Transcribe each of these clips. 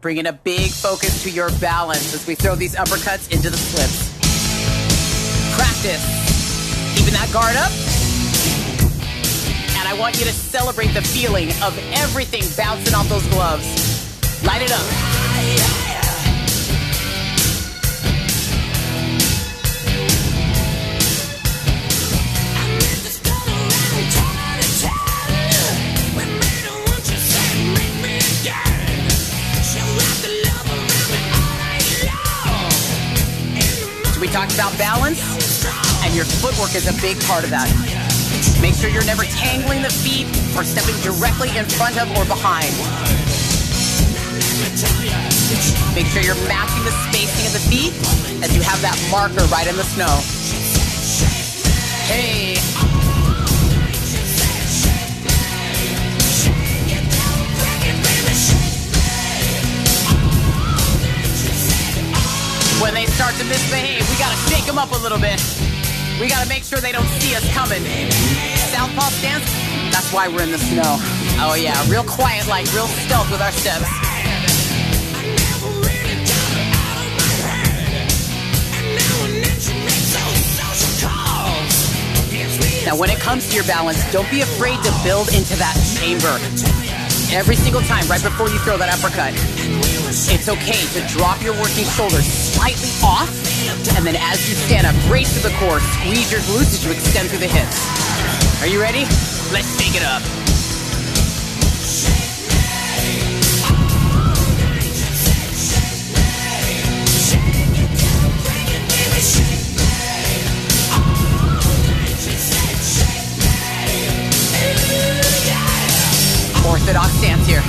bringing a big focus to your balance as we throw these uppercuts into the slips. Practice keeping that guard up. And I want you to celebrate the feeling of everything bouncing off those gloves. Light it up. We talked about balance, and your footwork is a big part of that. Make sure you're never tangling the feet or stepping directly in front of or behind. Make sure you're matching the spacing of the feet as you have that marker right in the snow. Hey. Misbehave, we gotta shake them up a little bit. We gotta make sure they don't see us coming. Southpaw stance, that's why we're in the snow. Oh yeah, real quiet like, real stealth with our steps. Now, when it comes to your balance, don't be afraid to build into that chamber. Every single time, right before you throw that uppercut, it's okay to drop your working shoulders slightly off, and then as you stand up, brace to the core, squeeze your glutes as you extend through the hips. Are you ready? Let's shake it up. Orthodox stance here.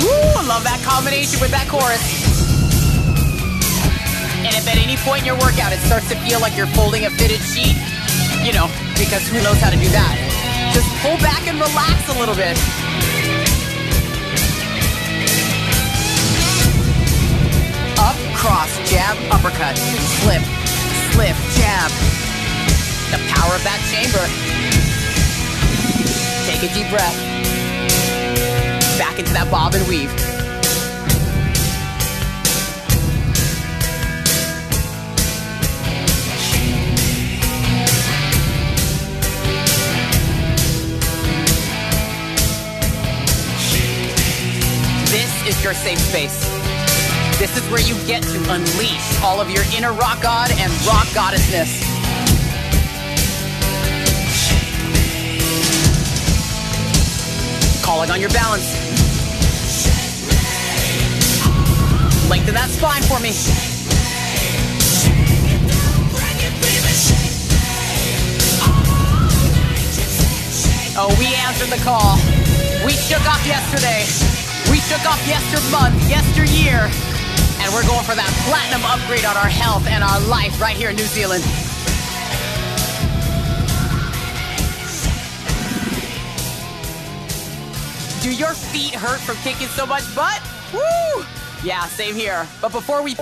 Woo, love that combination with that chorus. And if at any point in your workout it starts to feel like you're folding a fitted sheet, you know, because who knows how to do that, just pull back and relax a little bit. Up, cross, jab, uppercut, slip, slip, jab. The power of that chamber. Take a deep breath. Back into that bob and weave. This is your safe space. This is where you get to unleash all of your inner rock god and rock goddessness. Calling on your balance. Lengthen that spine for me. Oh, we answered the call. We shook off yesterday. We shook off yester month, yesteryear. We're going for that platinum upgrade on our health and our life right here in New Zealand. Do your feet hurt from kicking so much butt? Woo! Yeah, same here. But before we